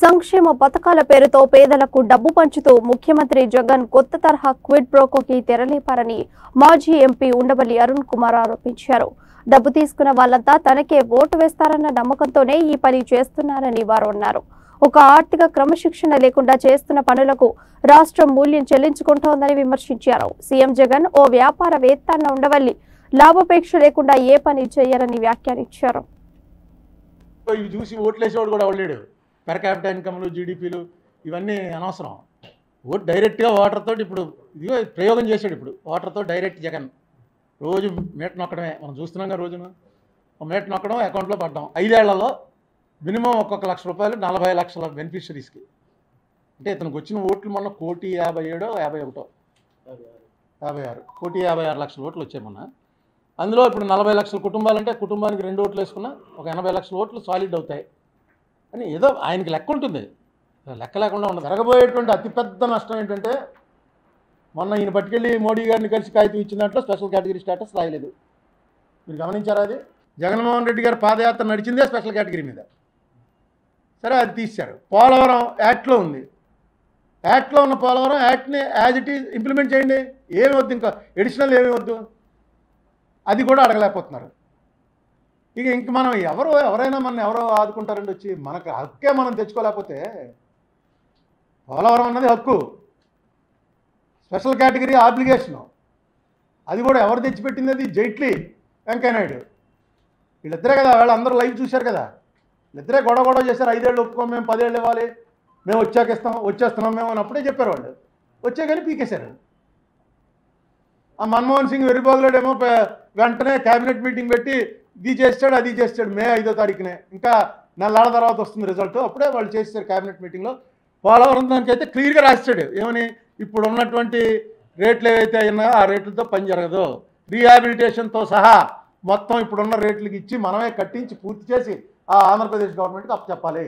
సంక్షేమ పథకాల పేరుతో పేదలకు డబ్బు పంచుతూ ముఖ్యమంత్రి జగన్ కొత్త తరహా క్విడ్ బ్రోకోకి తెరలేపారని మాజీ ఎంపీ ఉండవల్లి అరుణ్ కుమార్ ఆరోపించారు. డబ్బు తీసుకున్న వాళ్ళంతా తనకే ఓటు వేస్తారన్న నమ్మకంతోనే ఈ పని చేస్తున్నారని వారు అన్నారు. ఒక ఆర్థిక క్రమశిక్షణ లేకుండా చేస్తున్న పనులకు రాష్ట్రం మూల్యం చెల్లించుకుంటోందని విమర్శించారు. సీఎం జగన్ ఓ వ్యాపారవేత్త అన్న ఉండవల్లి లాభాపేక్ష లేకుండా ఏ పని చేయరని వ్యాఖ్యానించారు. ఇవి చూసి ఓట్లేసేవాడు కూడా పెర్ క్యాపిటల్ ఇన్కమ్లు జీడిపీలు ఇవన్నీ అనవసరం. ఓట్ డైరెక్ట్గా వాటర్తో ఇప్పుడు ఇదిగో ప్రయోగం చేశాడు ఇప్పుడు. వాటర్తో డైరెక్ట్ జగన్. రోజు మీట నొక్కడమే. మనం చూస్తున్నాం కదా రోజున. మీట నొక్కడం అకౌంట్లో పడ్డాం. ఐదేళ్ళలో మినిమం ఒక్కొక్క లక్ష రూపాయలు నలభై లక్షల బెనిఫిషరీస్కి. అంటే ఇతనికి వచ్చిన ఓట్లు మొన్న కోటి యాభై ఏడో యాభై ఒకటో? యాభై ఆరు. కోటి యాభై ఆరు లక్షల ఓట్లు వచ్చాయి మొన్న. అందులో ఇప్పుడు నలభై లక్షల కుటుంబాలంటే కుటుంబానికి రెండు ఓట్లు వేసుకున్నా ఒక ఎనభై లక్షల ఓట్లు సాలిడ్ అవుతాయి. అని ఏదో ఆయనకి లెక్క ఉంటుంది. లెక్క లేకుండా ఉండదు. జరగబోయేటువంటి అతిపెద్ద నష్టం ఏంటంటే మొన్న ఈయన పట్టుకెళ్ళి మోడీ గారిని కలిసి కాగితం ఇచ్చిన దాంట్లో స్పెషల్ కేటగిరీ స్టేటస్ రాయలేదు. మీరు గమనించారా అది? జగన్మోహన్ రెడ్డి గారు పాదయాత్ర నడిచిందే స్పెషల్ కేటగిరీ మీద. సరే అది తీశారు. పోలవరం యాక్ట్లో ఉంది. యాక్ట్లో ఉన్న పోలవరం యాక్ట్ని యాజ్ ఇట్ ఈజ్ ఇంప్లిమెంట్ చేయండి. ఏమి వద్దు ఇంకా. ఎడిషనల్ ఏమి వద్దు. అది కూడా అడగలేకపోతున్నారు. ఇక ఇంక మనం ఎవరు ఎవరైనా మన ఎవరో ఆదుకుంటారండి వచ్చి మనకు హక్కే మనం తెచ్చుకోలేకపోతే పోలవరం అన్నది హక్కు. Special category obligation. అది కూడా ఎవరు తెచ్చిపెట్టింది అది జైట్లీ వెంకయ్యనాయుడు. వీళ్ళిద్దరే కదా వాళ్ళు అందరూ లైవ్ చూశారు కదా. వీళ్ళిద్దరే గొడవ గొడవ చేశారు. ఐదేళ్ళు ఒప్పుకోం మేము పదేళ్ళు ఇవ్వాలి మేము వచ్చాక ఇస్తాం వచ్చేస్తున్నాం మేము అని అప్పుడే చెప్పారు వాళ్ళు. వచ్చే కానీ పీకేశారు. ఆ మన్మోహన్ సింగ్ వెర్రిబాగులాడేమో వెంటనే క్యాబినెట్ మీటింగ్ పెట్టి ఇది చేస్తాడు అది చేస్తాడు. మే ఐదో తారీఖునే. ఇంకా నెలల తర్వాత వస్తుంది రిజల్ట్ అప్పుడే వాళ్ళు చేస్తారు క్యాబినెట్ మీటింగ్లో పోలవరం దానికి అయితే క్లియర్గా రాస్తాడు. ఏమని? ఇప్పుడు ఉన్నటువంటి రేట్లు ఏవైతే ఉన్నాయో ఆ రేట్లతో పని జరగదు. రీహాబిలిటేషన్తో సహా మొత్తం ఇప్పుడున్న రేట్లకి ఇచ్చి మనమే కట్టించి పూర్తి చేసి ఆ ఆంధ్రప్రదేశ్ గవర్నమెంట్కి అప్పచెప్పాలి.